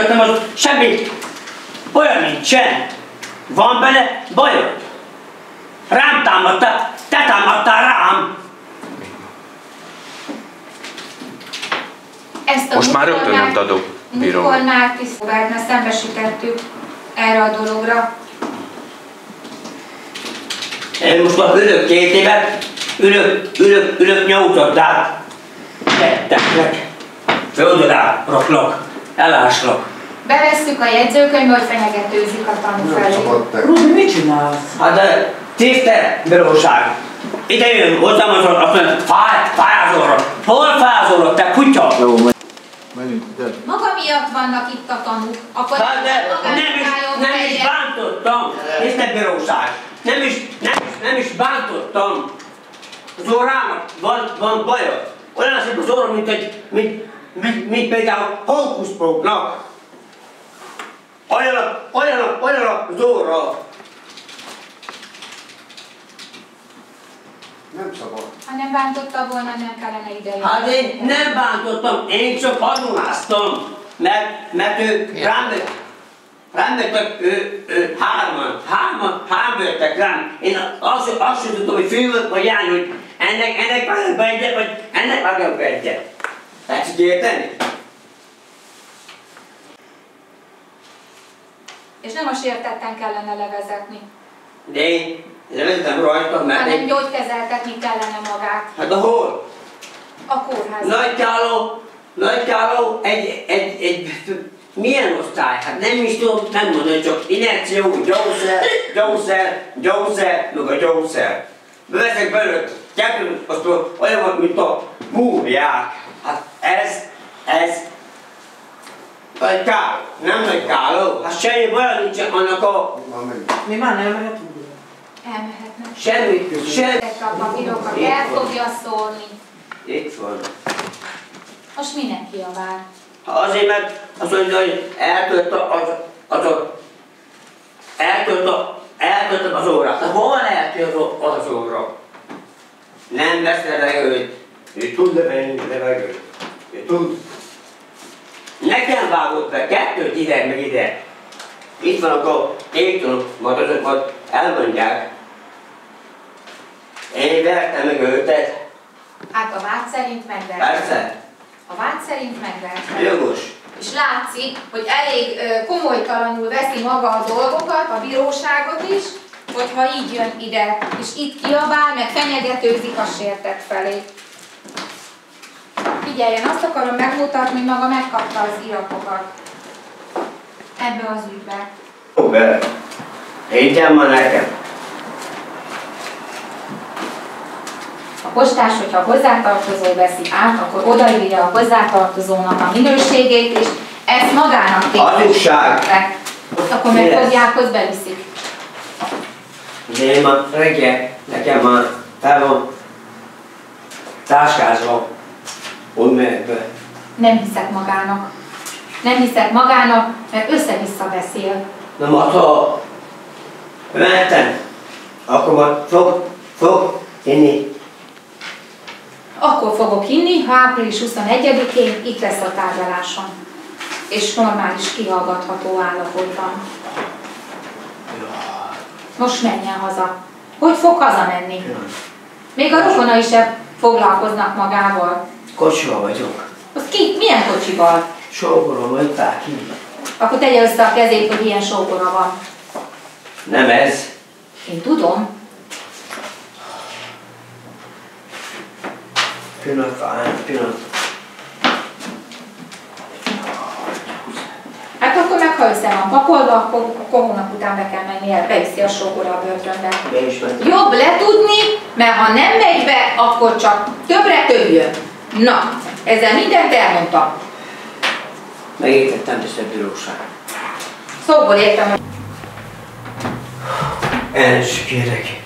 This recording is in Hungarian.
eltöltöm, az semmi olyan nincsen. Van bele bajod. Rám támadtál, te támadtál rám. Ezt a Most már rögtön nem adok, bírom. Tisztelt, mert szembesítettük erre a dologra. Én most már ülök két évet, ülök, ülök, ülök nyújtottát. Tettek. Földre raklak, eláslak. Bevesszük a jegyzőkönyvbe, hogy fenyegetőzik a tanú felé. Rudi, mit csinálsz? Hát de tiszte bíróság. Ide jön hozzám, az azt mondja, fáj, fáj az orrod. Hol fáj az orrod, te kutya? Jó, menjünk, gyere. Maga miatt vannak itt a tanúk. Akkor Hát de nem is, nem is bántottam, tiszte bíróság. Nem is, nem is, nem is bántottam. Az orrának van, van baja. Olyan szép az orra, mint egy, mint, mint, mint például hókuszpróknak. Olyan, olyan, olyan az orra. Nem szabad. Ha nem bántotta volna, nem kellene ide jönni. Hát én nem bántottam, én csak hadonáztam, mert, mert ő rám, rám jöttek, ő, ő hárman, hárman, hárman jöttek rám. Én azt, azt sem tudtam, hogy fő vagy jány, hogy ennek, ennek vágok be egyet, vagy ennek vágok be egyet. Tetszik érteni? És nem a sértetten kellene levezetni, De én levezetem rajta, mert hanem én, gyógykezeltetni kellene magát hát a hol? a kórházban. Nagy Káló, Nagy Káló egy, egy, egy, milyen osztály? Hát nem is tudom nem mondani, csak inerció, gyógyszer, gyógyszer, gyógyszer, meg a gyógyszer. Veszek belőle, kettő, azt olyan volt, mint a múrják. Ez, ez, Nagy Káló, nem Nagy Káló, hát semmi olyan nincsen annak a. Mi már nem mehetünk? Elmehetnek. semmi, semmi. A papírokat el fogja szólni. Itt van. Most minek kiabál? Ha azért, mert azt mondja, hogy eltölt a- az, az a, eltölt a, eltöltöm az órát. Hol eltölt az az óra? Nem vesz levegőt. Ő tud levenni levegőt. Tud. Nekem vágott be kettőt ide, meg ide. Itt van akkor tétől, majd azok majd elmondják. Én vertem meg őtet. Hát a vád szerint megvert. Persze. A vád szerint megvert. Jogos. És látszik, hogy elég ö, komolytalanul veszi maga a dolgokat, a bíróságot is, hogyha így jön ide, és itt kiabál, meg fenyegetőzik a sértett felé. Figyeljen, azt akarom megmutatni, hogy maga megkapta az iratokat. Ebbe az ügybe. Jó, be. Higgyen ma nekem. A postás, hogyha a hozzátartozó veszi át, akkor odaírja a hozzátartozónak a minőségét, és ezt magának be. Akkor megfogják, az beviszik. De én ma reggel, nekem már fel van táskázva. Úgy mehet be. Nem hiszek magának. Nem hiszek magának, mert össze-vissza beszél. Na majd ha mentem, akkor majd fog, fog inni. Akkor fogok inni, ha április 21-én itt lesz a tárgyalásom. És normális, kihallgatható állapotban. Most menjen haza. Hogy fog hazamenni? Még a rokonai sem foglalkoznak magával. Kocsival vagyok. Az ki? Milyen kocsival? Sógorom, ötták ki. Akkor tegye össze a kezét, hogy ilyen sógora van. Nem ez. Én tudom. Pillanat, áll, pillanat. Hát akkor meg, ha össze van pakolva, akkor, akkor hónap után be kell mennie, beviszi a sógora a börtönbe. Be is mentem. Jobb letudni, mert ha nem megy be, akkor csak többre több jön. Na, ezzel mindent elmondtam. Megértettem a bíróság. Szóval értem, hogy Elnézést kérek.